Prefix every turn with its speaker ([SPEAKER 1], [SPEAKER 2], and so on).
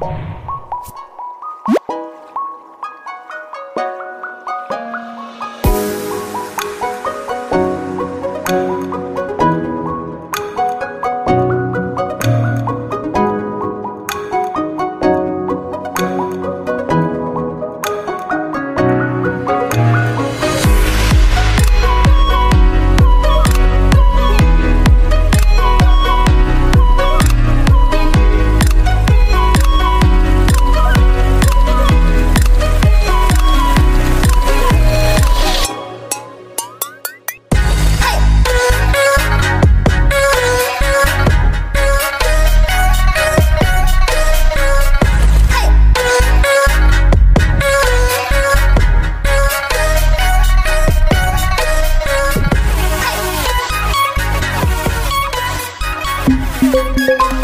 [SPEAKER 1] Bye.
[SPEAKER 2] Thank you.